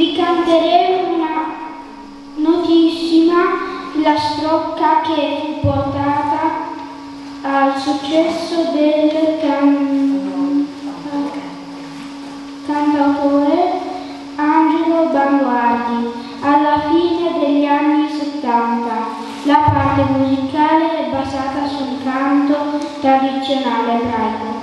Vi canteremo una notissima filastrocca che fu portata al successo del can... cantautore Angelo Banguardi alla fine degli anni 70. La parte musicale è basata sul canto tradizionale ebraico.